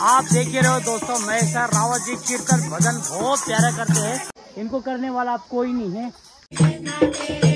आप देख रहो दोस्तों महेश्वर रावत जी, कीर्तन, भजन बहुत प्यारा करते हैं। इनको करने वाला आप कोई नहीं है।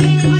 Thank you.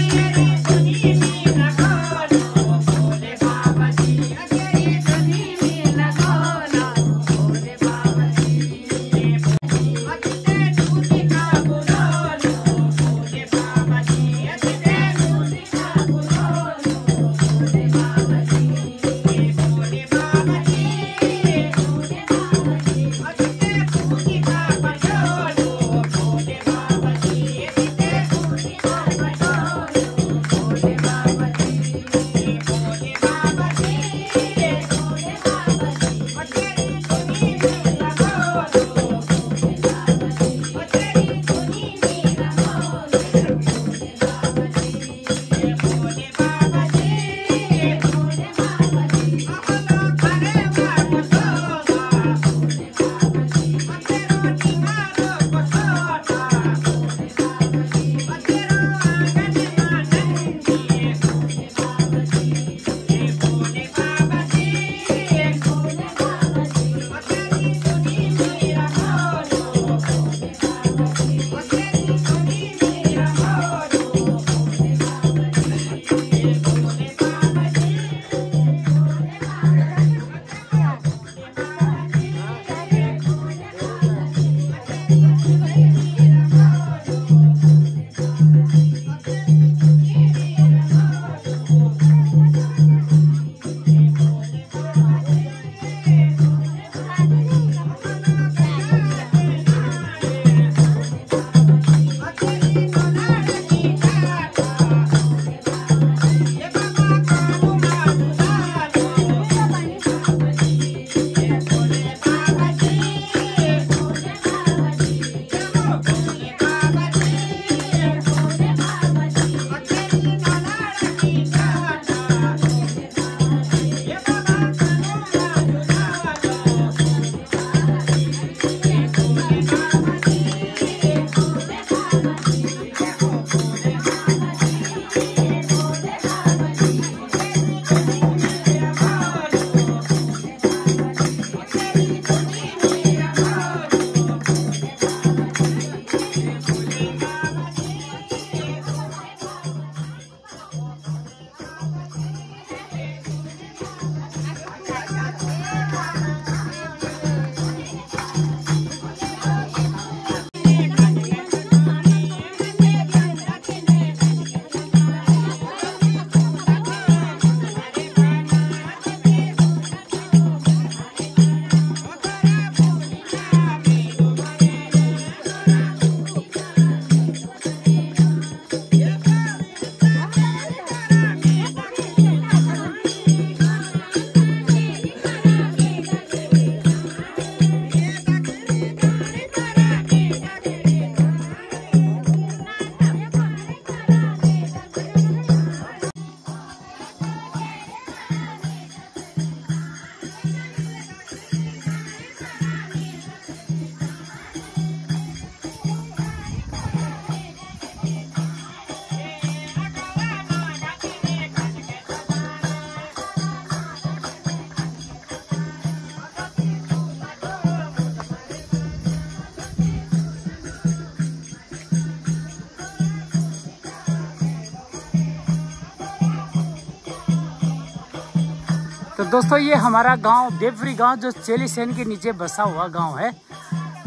तो दोस्तों, ये हमारा गाँव देवपुरी गाँव, जो चेली सेन के नीचे बसा हुआ गाँव है।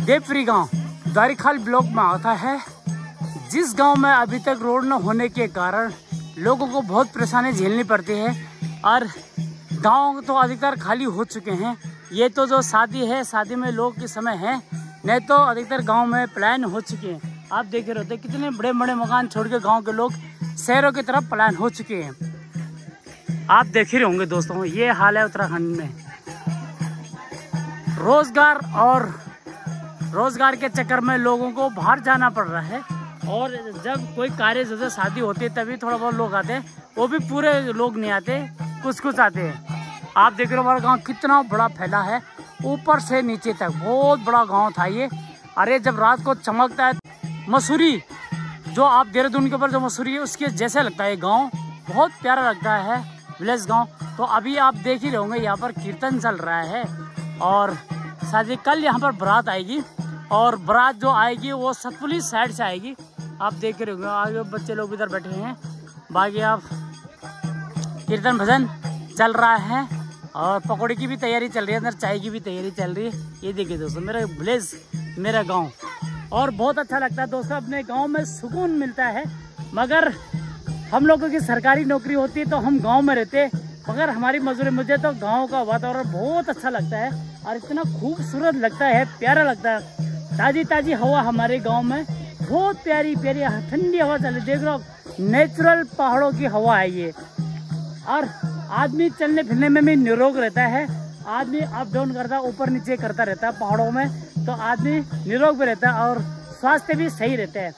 देवपुरी गाँव, द्वारिखाल ब्लॉक में आता है। जिस गाँव में अभी तक रोड न होने के कारण लोगों को बहुत परेशानी झेलनी पड़ती है, और गाँव तो अधिकतर खाली हो चुके हैं। ये तो जो शादी है, शादी में लोग के समय है, नहीं तो अधिकतर गाँव में प्लान हो चुके हैं। आप देख रहे होते कितने बड़े बड़े मकान छोड़ के गाँव के लोग शहरों की तरफ़ प्लान हो चुके हैं। आप देख ही रहे होंगे दोस्तों, ये हाल है उत्तराखंड में। रोज़गार और रोज़गार के चक्कर में लोगों को बाहर जाना पड़ रहा है और जब कोई कार्य जैसे शादी होती है, तभी थोड़ा बहुत लोग आते हैं, वो भी पूरे लोग नहीं आते कुछ कुछ आते हैं। आप देख रहे हो हमारा गाँव कितना बड़ा फैला है, ऊपर से नीचे तक, बहुत बड़ा गाँव था ये। अरे, जब रात को चमकता है, मसूरी, जो आप देहरादून के ऊपर जो मसूरी है, उसके जैसे लगता है गाँव, बहुत प्यारा लगता है। विलेज गाँव। तो अभी आप देख ही रहे होंगे, यहाँ पर कीर्तन चल रहा है और शायद कल यहाँ पर बारात आएगी और बारात जो आएगी वो सतपुली साइड से आएगी। आप देख रहे होंगे, आगे बच्चे लोग इधर बैठे हैं। बाकी आप कीर्तन भजन चल रहा है और पकौड़े की भी तैयारी चल रही है, अंदर चाय की भी तैयारी चल रही है। ये देखिए दोस्तों, मेरा विलेज मेरा गाँव। और बहुत अच्छा लगता है दोस्तों, अपने गाँव में सुकून मिलता है, मगर हम लोगों की सरकारी नौकरी होती है तो हम गाँव में रहते मगर हमारी मजदूरी मुझे तो गाँव का वातावरण बहुत अच्छा लगता है और इतना खूबसूरत लगता है, प्यारा लगता है। ताजी ताजी हवा हमारे गाँव में, बहुत प्यारी प्यारी ठंडी हवा चल रही देख लो नेचुरल पहाड़ों की हवा है ये। और आदमी चलने फिरने में भी निरोग रहता है। आदमी अप डाउन करता, ऊपर नीचे करता रहता है पहाड़ों में तो आदमी निरोग भी रहता है और स्वास्थ्य भी सही रहता है।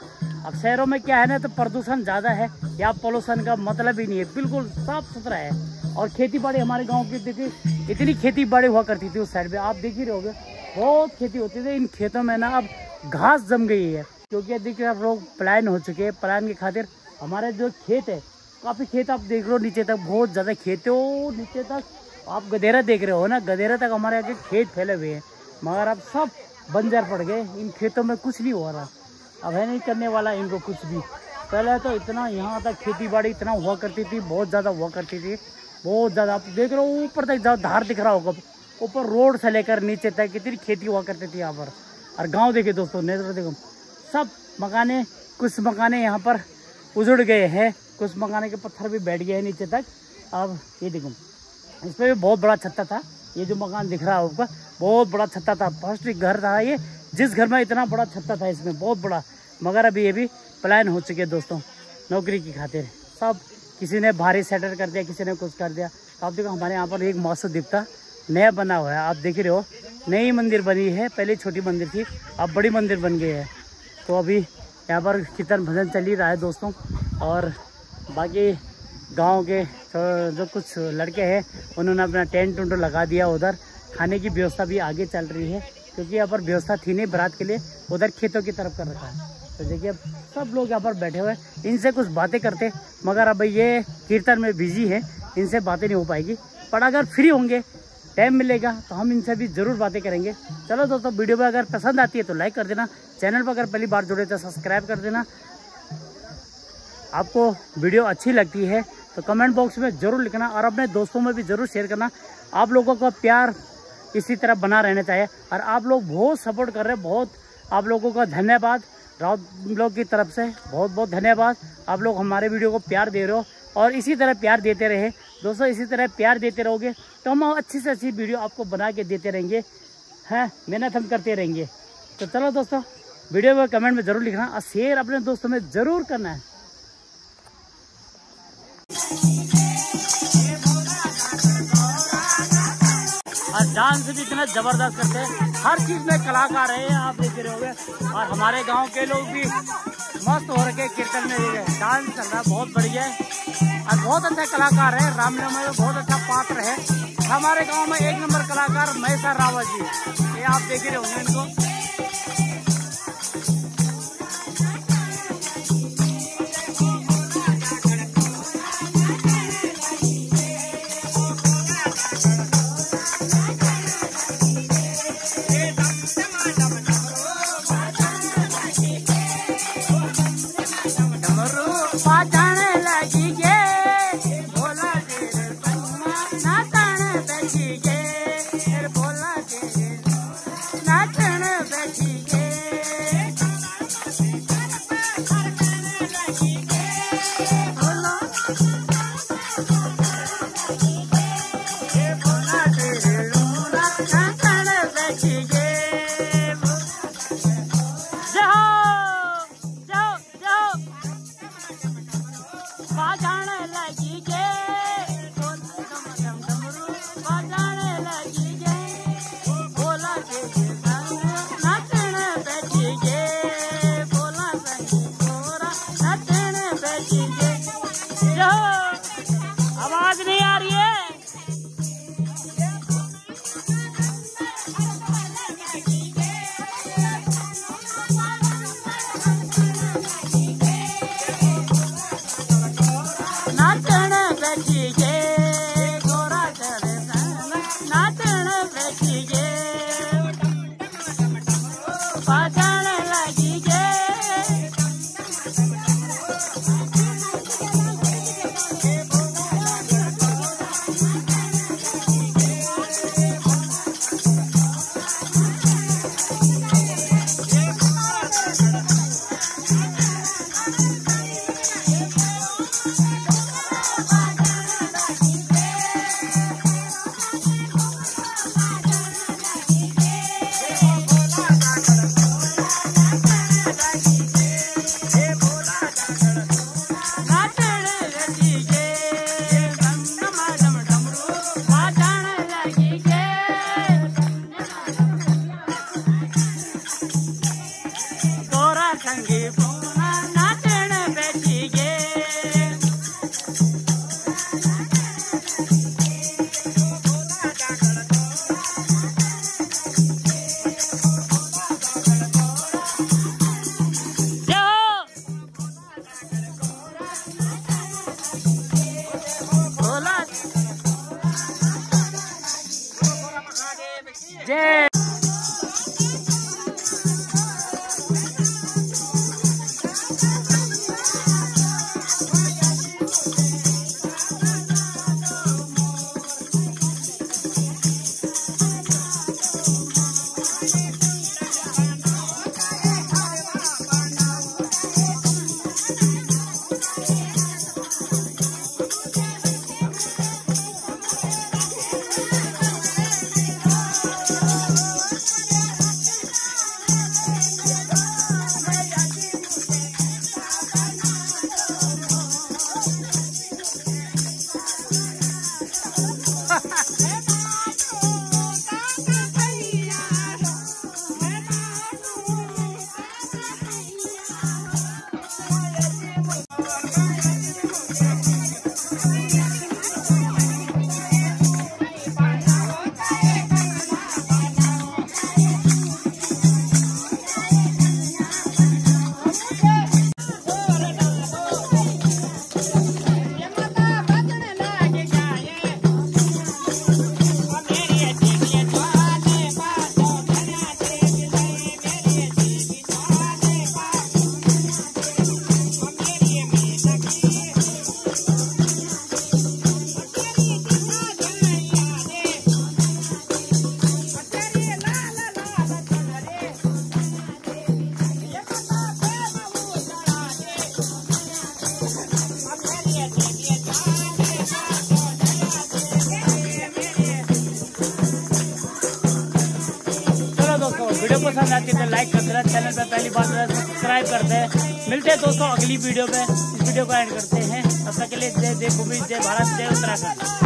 अब शहरों में क्या है ना तो प्रदूषण ज़्यादा है, या पोल्यूशन का मतलब ही नहीं है। बिल्कुल साफ़ सुथरा है। और खेती बाड़ी हमारे गाँव की, देखिए, इतनी खेती बाड़ी हुआ करती थी उस साइड पे। आप देख ही रहोगे बहुत खेती होती थी। इन खेतों में ना अब घास जम गई है, क्योंकि देखिए, अब लोग प्लान हो चुके हैं। प्लान की खातिर हमारे जो खेत है, काफ़ी खेत आप देख रहे हो, नीचे तक बहुत ज़्यादा खेत हो। नीचे तक आप गधेरा देख रहे हो ना, गधेरा तक हमारे आगे खेत फैले हुए हैं। मगर अब सब बंजर पड़ गए, इन खेतों में कुछ नहीं हो रहा। अब है नहीं करने वाला इनको कुछ भी। पहले तो इतना यहाँ तक खेती बाड़ी इतना हुआ करती थी, बहुत ज़्यादा हुआ करती थी, बहुत ज़्यादा। आप देख रहे हो, ऊपर तक ज़्यादा धार दिख रहा होगा, ऊपर रोड से लेकर नीचे तक कितनी खेती हुआ करती थी यहाँ पर। और गाँव देखे दोस्तों नेत्र देखो, सब मकाने, कुछ मकाने यहाँ पर उजड़ गए हैं, कुछ मकाने के पत्थर भी बैठ गए हैं नीचे तक। अब ये देखो, इस पर भी बहुत बड़ा छत्ता था, ये जो मकान दिख रहा है आपका बहुत बड़ा छत्ता था। फ़र्स्ट घर था ये, जिस घर में इतना बड़ा छत्ता था इसमें, बहुत बड़ा। मगर अभी ये भी प्लान हो चुके हैं दोस्तों, नौकरी की खातिर। सब किसी ने भारी सेटर कर दिया, किसी ने कुछ कर दिया। आप देखो, हमारे यहाँ पर एक मौसम दिखता नया बना हुआ है। आप देख रहे हो, नई मंदिर बनी है। पहले छोटी मंदिर थी, अब बड़ी मंदिर बन गई है। तो अभी यहाँ पर कीर्तन भजन चल ही रहा है दोस्तों। और बाकी गाँव के तो जो कुछ लड़के हैं, उन्होंने अपना टेंट उंट लगा दिया उधर। खाने की व्यवस्था भी आगे चल रही है, क्योंकि यहाँ पर व्यवस्था थी नहीं, बारात के लिए उधर खेतों की तरफ़ कर रखा है। तो देखिए, अब सब लोग यहाँ पर बैठे हुए हैं। इनसे कुछ बातें करते, मगर अब ये कीर्तन में बिज़ी है, इनसे बातें नहीं हो पाएगी। पर अगर फ्री होंगे, टाइम मिलेगा तो हम इनसे भी ज़रूर बातें करेंगे। चलो दोस्तों, वीडियो में अगर पसंद आती है तो लाइक कर देना, चैनल पर अगर पहली बार जुड़े तो सब्सक्राइब कर देना। आपको वीडियो अच्छी लगती है तो कमेंट बॉक्स में ज़रूर लिखना और अपने दोस्तों में भी ज़रूर शेयर करना। आप लोगों का प्यार इसी तरह बना रहना चाहिए और आप लोग बहुत सपोर्ट कर रहे हैं, बहुत आप लोगों का धन्यवाद। राउत ब्लॉग की तरफ़ से बहुत बहुत धन्यवाद। आप लोग हमारे वीडियो को प्यार दे रहे हो और इसी तरह प्यार देते रहे। दोस्तों, इसी तरह प्यार देते रहोगे तो हम अच्छी से अच्छी वीडियो आपको बना के देते रहेंगे। हैं, मेहनत हम करते रहेंगे। तो चलो दोस्तों, वीडियो में कमेंट में ज़रूर लिखना और शेयर अपने दोस्तों में ज़रूर करना है। और डांस भी इतना ज़बरदस्त करते हैं। हर चीज़ में कलाकार है, आप देख रहे होंगे। और हमारे गाँव के लोग भी मस्त हो रखे कीर्तन में डांस चल रहा है, बहुत बढ़िया है। और बहुत अच्छा कलाकार है रामलीला में बहुत अच्छा पात्र है। हमारे गाँव में एक नंबर कलाकार महेशा रावत जी ये आप देख रहे होंगे इनको। пока. पसंद आती है तो लाइक करते देना चैनल पे पहली बार सब्सक्राइब करते हैं। मिलते हैं दोस्तों अगली वीडियो में इस वीडियो को एंड करते हैं। तब तक के लिए जय जय भूमि, जय भारत, जय उत्तराखंड।